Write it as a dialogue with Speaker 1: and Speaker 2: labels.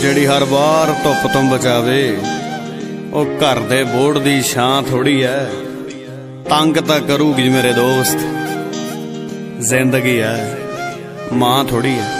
Speaker 1: ਜਿਹੜੀ ਹਰ ਵਾਰ ਧੁੱਪ ਤੋਂ ਬਚਾਵੇ, ਉਹ ਘਰ ਦੇ ਬੋੜ ਦੀ ਛਾਂ ਥੋੜੀ ਐ। ਤੰਗ ਤਾਂ ਕਰੂਗੀ ਮੇਰੇ ਦੋਸਤ। ਜ਼ਿੰਦਗੀ ਐ। ਮਾਂ ਥੋੜੀ ਐ।